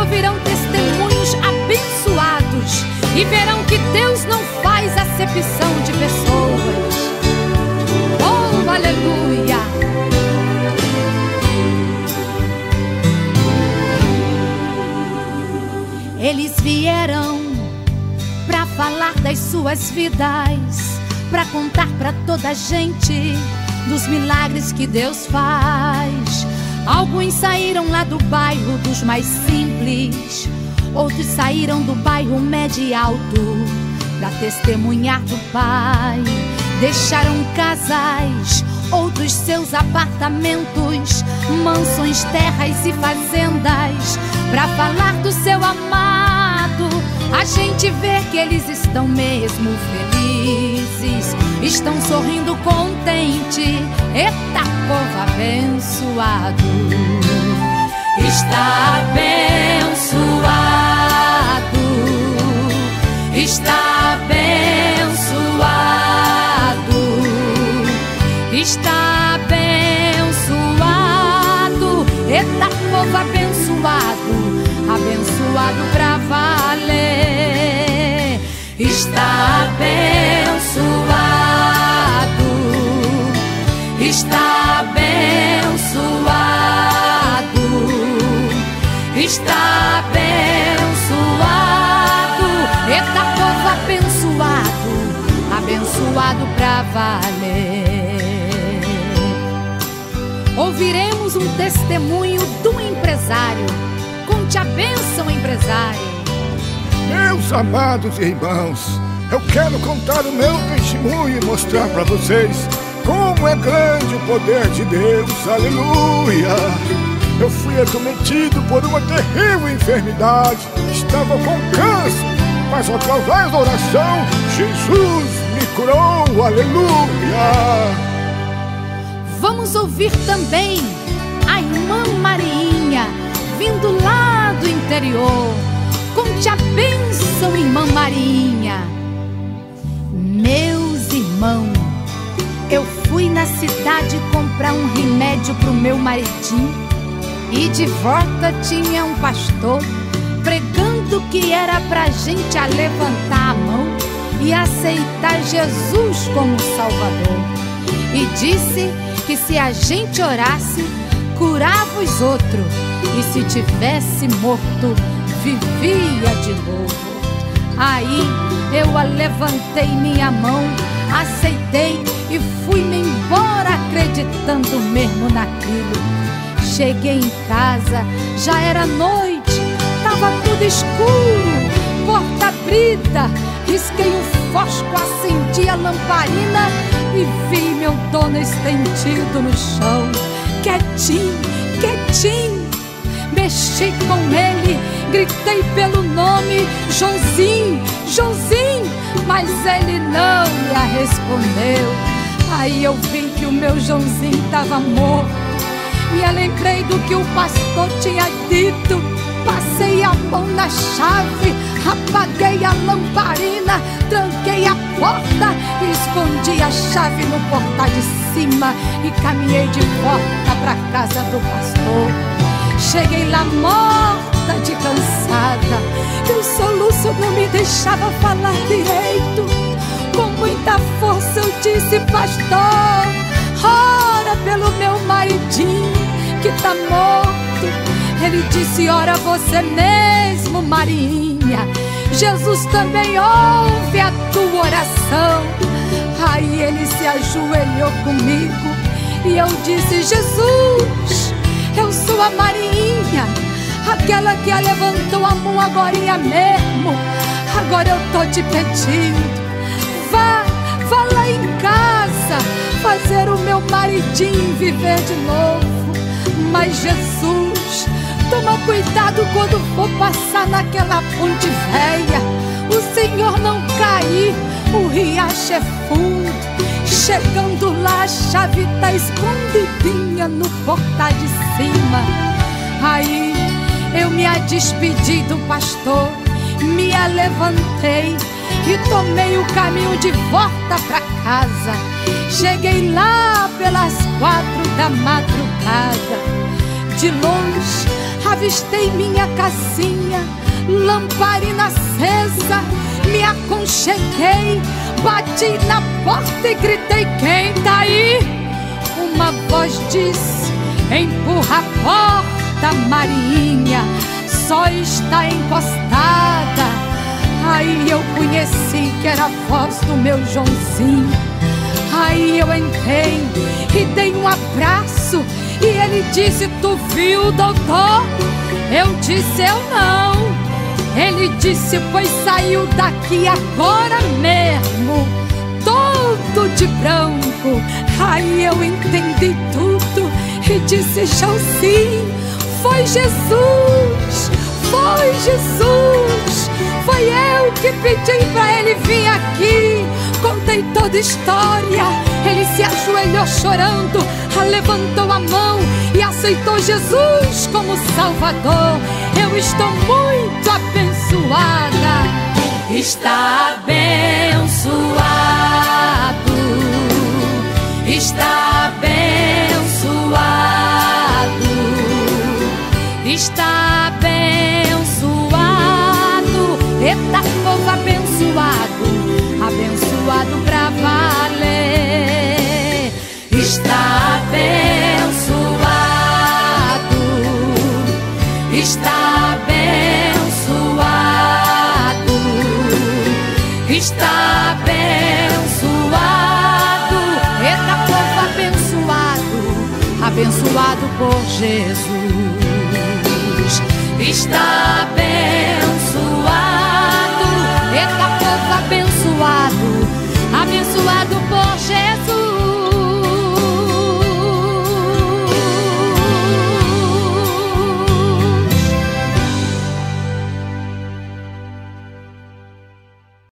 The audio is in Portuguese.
ouvirão testemunhos abençoados e verão que Deus não faz acepção de pessoas. Oh, aleluia! Eles vieram para falar das suas vidas, para contar para toda a gente dos milagres que Deus faz. Alguns saíram lá do bairro dos mais simples, outros saíram do bairro médio e alto para testemunhar do Pai. Deixaram casais, outros seus apartamentos, mansões, terras e fazendas para falar do seu amado. Gente vê que eles estão mesmo felizes, estão sorrindo contente. Eita, povo abençoado, está abençoado, está abençoado. Eita, povo abençoado, abençoado pra valer. Ouviremos um testemunho do empresário. Conte a bênção, empresário. Meus amados irmãos, eu quero contar o meu testemunho e mostrar para vocês como é grande o poder de Deus. Aleluia! Eu fui acometido por uma terrível enfermidade, estava com câncer, mas através da oração, Jesus me curou. Aleluia! Vamos ouvir também a irmã Marinha, vindo lá do interior. Conte a bênção, irmã Marinha. Meus irmãos, eu fui na cidade comprar um remédio pro meu maridinho. E de volta tinha um pastor pregando que era pra gente a levantar a mão e aceitar Jesus como Salvador. E disse que se a gente orasse, curava os outros. E se tivesse morto, vivia de novo. Aí eu a levantei minha mão, aceitei e fui-me embora acreditando mesmo naquilo. Cheguei em casa, já era noite, tava tudo escuro, porta abrida, risquei um fosco, acendi a lamparina e vi meu dono estendido no chão, quietinho, quietinho. Mexi com ele, gritei pelo nome, Joãozinho, Joãozinho, mas ele não me respondeu. Aí eu vi que o meu Joãozinho tava morto. Me lembrei do que o pastor tinha dito. Passei a mão na chave, apaguei a lamparina, tranquei a porta, escondi a chave no portal de cima e caminhei de volta pra casa do pastor. Cheguei lá morta de cansada, e o soluço não me deixava falar direito. Com muita força eu disse, pastor, ora pelo meu maridinho. Ele disse: Ora você mesmo, Marinha. Jesus também ouve a tua oração. Aí ele se ajoelhou comigo e eu disse: Jesus, eu sou a Marinha, aquela que levantou a mão agora mesmo. Agora eu tô te pedindo, vá, vá lá em casa fazer o meu maridinho viver de novo. Mas Jesus, toma cuidado quando for passar naquela ponte velha. O Senhor não cair, o riacho é fundo. Chegando lá, a chave tá escondidinha no portal de cima. Aí eu me despedi do pastor, me levantei e tomei o caminho de volta pra casa. Cheguei lá pelas quatro da madrugada. De longe avistei minha casinha, lamparina acesa, me aconcheguei, bati na porta e gritei: Quem tá aí? Uma voz disse: Empurra a porta, Marinha, só está encostada. Aí eu conheci que era a voz do meu Joãozinho. Aí eu entrei e dei um abraço. E ele disse: Tu viu, doutor? Eu disse: Eu não. Ele disse: Pois saiu daqui agora mesmo, todo de branco. Aí eu entendi tudo e disse: Joãozinho, foi Jesus, foi Jesus. Foi eu que pedi para ele vir aqui. Contei toda a história. Ele se ajoelhou chorando, levantou a mão e aceitou Jesus como Salvador. Eu estou muito abençoada. Está abençoado. Está abençoado, está abençoado, está abençoado. Eita povo abençoado, abençoado por Jesus. Está abençoado